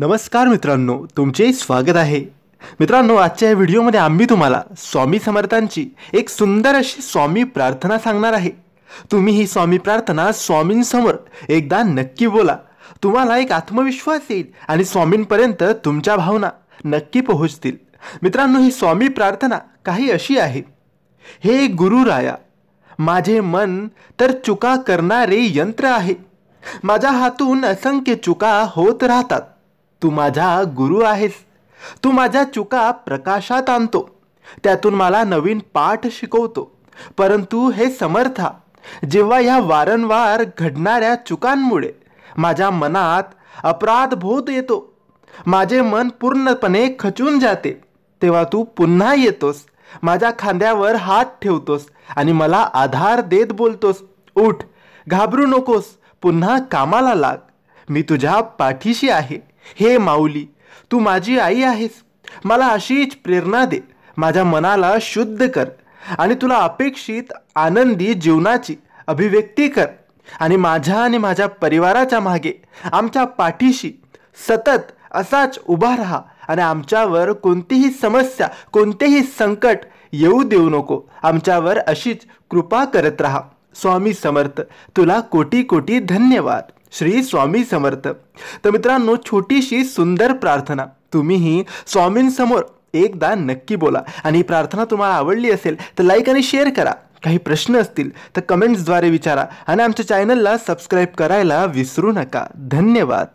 नमस्कार मित्रांनो तुमचे स्वागत आहे. मित्रांनो आजच्या या व्हिडिओमध्ये आम्ही तुम्हाला स्वामी समर्थांची एक सुंदर अशी स्वामी प्रार्थना सांगणार आहे. तुम्ही ही स्वामी प्रार्थना स्वामींसमोर एकदा नक्की बोला. तुम्हाला एक आत्मविश्वास येईल आणि स्वामींपर्यंत तुमच्या भावना नक्की पोहोचतील. मित्रांनो ही स्वामी प्रार्थना काही अशी आहे. हे गुरुराया माझे मन तर चुका करणारे यंत्र आहे. माझ्या हातून असंख्य चुका होत राहतात. तू माझा गुरु आहेस. तू माझ्या चुका प्रकाशात आणतो. त्यातून मला नवीन पाठ शिकवतो. परंतु हे समर्था जेव्हा ह्या वारंवार घडणाऱ्या चुकांमुळे माझ्या मनात अपराध बोध येतो. माझे मन पूर्णपणे खचून जाते. तेव्हा तू पुन्हा येतोस. माझ्या खांद्यावर हात ठेवतोस आणि मला आधार देत बोलतोस. उठ घाबरू नकोस. पुन्हा कामाला लाग. मी तुझ्या पाठीशी आहे. हे माऊली तू माझी आई आहेस. मला अशीच प्रेरणा दे. माझ्या मनाला शुद्ध कर आणि तुला अपेक्षित आनंदी जीवनाची अभिव्यक्ती कर आणि माझ्या आणि माझ्या परिवाराच्या मागे आमच्या पाठीशी सतत असाच उभा राहा आणि आमच्यावर कोणतीही समस्या कोणतेही संकट येऊ देऊ नको. आमच्यावर अशीच कृपा करत राहा. स्वामी समर्थ तुला कोटी कोटी धन्यवाद. श्री स्वामी समर्थ. तर मित्रांनो छोटीशी सुंदर प्रार्थना. तुम्हीही स्वामींसमोर एकदा नक्की बोला. आणि ही प्रार्थना तुम्हाला आवडली असेल तर लाईक आणि शेअर करा. काही प्रश्न असतील तर कमेंट्सद्वारे विचारा. आणि आमच्या चॅनलला सबस्क्राईब करायला विसरू नका. धन्यवाद.